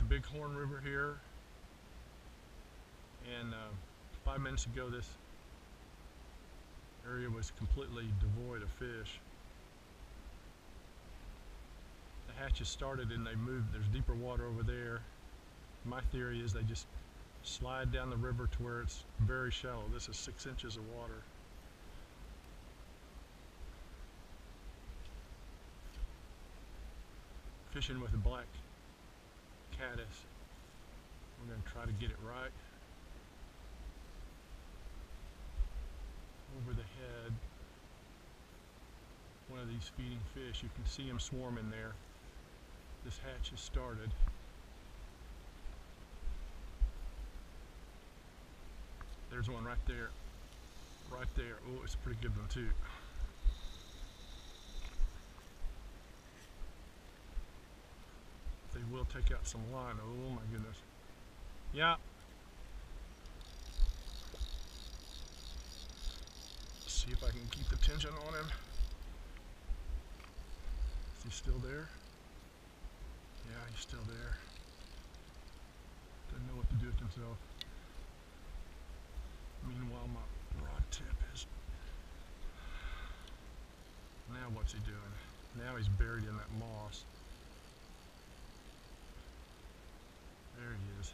the Bighorn River here. And uh, five minutes ago, this area was completely devoid of fish. The hatches started and they moved. There's deeper water over there. My theory is they just slide down the river to where it's very shallow. This is six inches of water. Fishing with a black caddis. We're going to try to get it right. Over the head. One of these feeding fish. You can see them swarming there. This hatch has started. There's one right there. Right there. Oh, it's a pretty good one too. Will take out some line. Oh my goodness. Yeah. See if I can keep the tension on him. Is he still there? Yeah, he's still there. Doesn't know what to do with himself. Meanwhile, my rod tip is. Now, what's he doing? Now he's buried in that moss. There he is.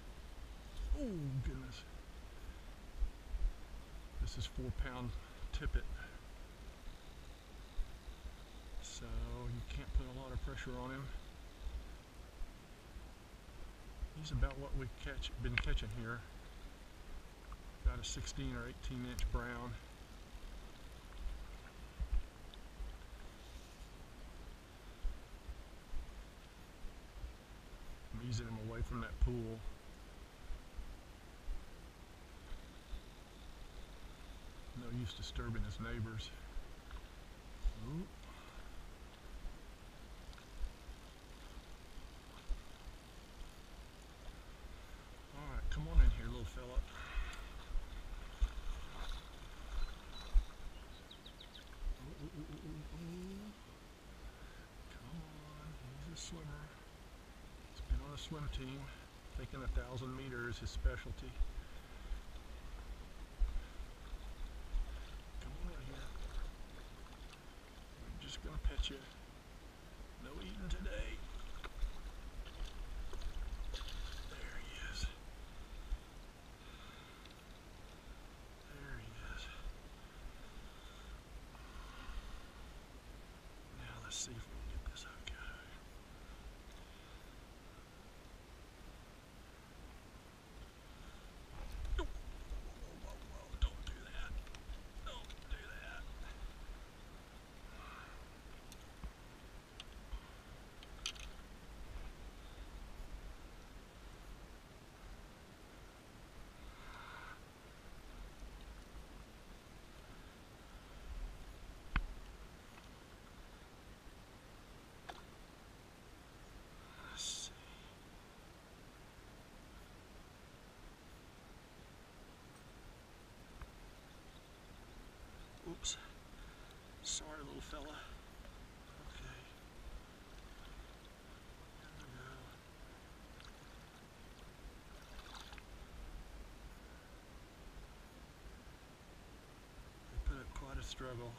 Oh, goodness. This is four pound tippet. So you can't put a lot of pressure on him. He's about what we've catch, been catching here about a 16 or 18 inch brown. I'm easing him away from that pool. No use disturbing his neighbors. Ooh. Alright, come on in here, little fella. Come on, he's a swimmer. He's been on a swim team, taking a thousand meters, his specialty. Come on in here. I'm just gonna pet. No eating today. There he is. There he is. Now let's see if we can get this okay. Whoa, whoa, whoa, whoa, whoa, Don't do that. Don't do that. Let's see. Oops. Sorry, little fella. Okay. Here we go. Put up quite a struggle.